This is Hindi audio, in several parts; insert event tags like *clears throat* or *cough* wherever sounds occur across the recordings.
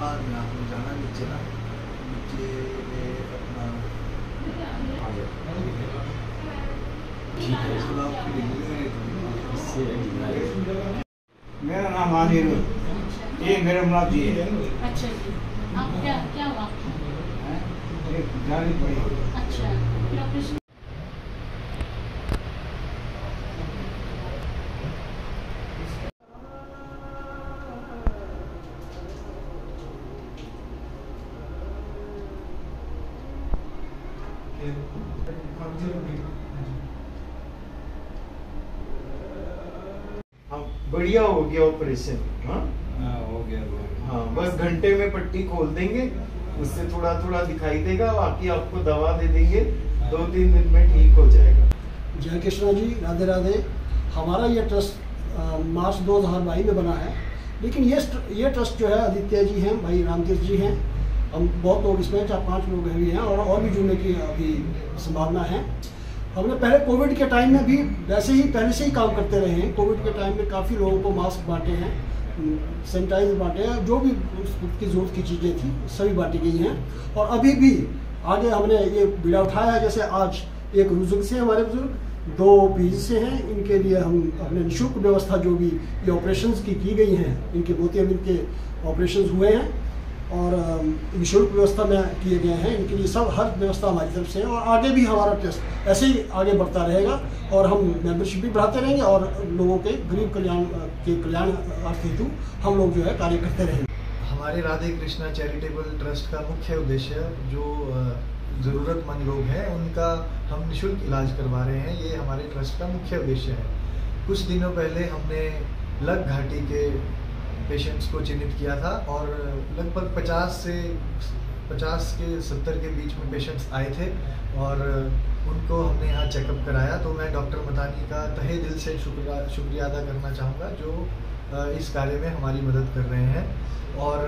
बाद में आपने जाना नीचे ना नीचे में अपना ठीक है। इसको आपकी मेरा नाम आनिर ये मेरे मुलाब जी है। अच्छा जी। आप क्या क्या हुआ? हैं? एक गाड़ी पड़ी। अच्छा। हाँ बढ़िया हो गया ऑपरेशन हाँ? हाँ हो गया हाँ बस घंटे में पट्टी खोल देंगे उससे थोड़ा थोड़ा दिखाई देगा बाकी आपको दवा दे देंगे दो तीन दिन में ठीक हो जाएगा। जय कृष्णा जी राधे राधे हमारा ये ट्रस्ट मार्च 2022 में बना है लेकिन ये ये ट्रस्ट जो है आदित्य जी हैं भाई रामतीर्थ जी हैं हम बहुत लोग इसमें चार पाँच लोग भी हैं और और भी जुड़ने की अभी संभावना है। हमने पहले कोविड के टाइम में भी वैसे ही, पहले से ही काम करते रहे हैं। कोविड के टाइम में काफ़ी लोगों को मास्क बांटे हैं, सैनिटाइजर बांटे हैं, जो भी उसकी ज़रूरत की चीज़ें थी, सभी बांटी गई हैं। और अभी भी आगे हमने ये बीड़ा उठाया है, जैसे आज एक बुज़ुर्ग से हमारे बुज़ुर्ग, दो पीजी से हैं, इनके लिए हम अपने निःशुल्क व्यवस्था जो भी ये ऑपरेशन की की गई हैं, इनके मोतियाबिंद के ऑपरेशन हुए हैं। और निःशुल्क व्यवस्था में किए गए हैं। इनके लिए सब हर व्यवस्था हमारी तरफ़ से है और आगे भी हमारा टेस्ट ऐसे ही आगे बढ़ता रहेगा और हम मेंबरशिप भी बढ़ाते रहेंगे और लोगों के, गरीब कल्याण के कल्याण हेतु हम लोग जो है कार्य करते रहेंगे। हमारे राधे कृष्णा चैरिटेबल ट्रस्ट का मुख्य उद्देश्य जो ज़रूरतमंद लोग हैं, उनका हम निःशुल्क इलाज करवा रहे हैं। ये हमारे ट्रस्ट का मुख्य उद्देश्य है। कुछ दिनों पहले हमने लग घाटी के पेशेंट्स को चिन्हित किया था और लगभग 50 से 50 के 70 के बीच में पेशेंट्स आए थे और उनको हमने यहाँ चेकअप कराया। तो मैं डॉक्टर मतानी का तहे दिल से शुक्रिया शुक्रिया अदा करना चाहूँगा, जो इस कार्य में हमारी मदद कर रहे हैं। और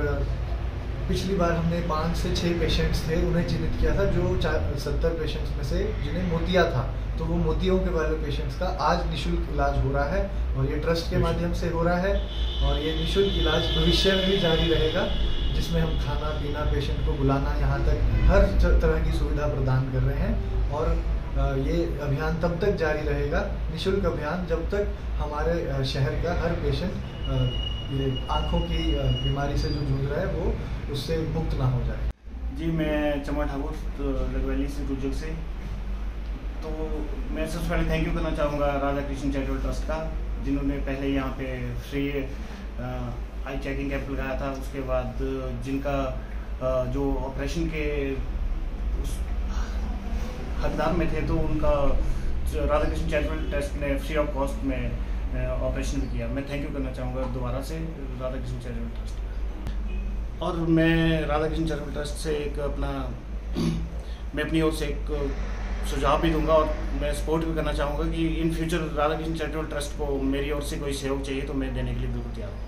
पिछली बार हमने पाँच से छः पेशेंट्स थे उन्हें चिन्हित किया था जो चार सत्तर पेशेंट्स में से जिन्हें मोतिया था। तो वो मोतियों के वाले पेशेंट्स का आज निशुल्क इलाज हो रहा है और ये ट्रस्ट के माध्यम से हो रहा है और ये निशुल्क इलाज भविष्य में भी जारी रहेगा जिसमें हम खाना पीना पेशेंट को बुलाना यहाँ तक हर तरह की सुविधा प्रदान कर रहे हैं और ये अभियान तब तक जारी रहेगा निशुल्क अभियान जब तक हमारे शहर का हर पेशेंट ये आँखों की बीमारी से जो जूझ रहा है, वो उससे मुक्त ना हो जाए। जी, मैं चमन ठाकुर तो लगवैली से दुर्जग से। तो मैं सबसे पहले थैंक यू करना चाहूँगा राधा कृष्ण चैरिटेबल ट्रस्ट का, जिन्होंने पहले यहाँ पे फ्री आई चेकिंग कैंप लगाया था। उसके बाद जिनका जो ऑपरेशन के उस हकदार में थे तो उनका राधा कृष्ण चैरिटेबल ट्रस्ट ने फ्री ऑफ़ कॉस्ट में ऑपरेशन भी किया। मैं थैंक यू करना चाहूँगा दोबारा से राधा कृष्ण चैरिटेबल ट्रस्ट और मैं राधा कृष्ण चैरिटेबल ट्रस्ट से एक अपना, *clears throat* मैं अपनी ओर से एक सुझाव भी दूँगा और मैं सपोर्ट भी करना चाहूँगा कि in future Radha Krishna charitable trust को मेरी ओर से कोई सहयोग चाहिए तो मैं देने के लिए बिल्कुल तैयार हूँ।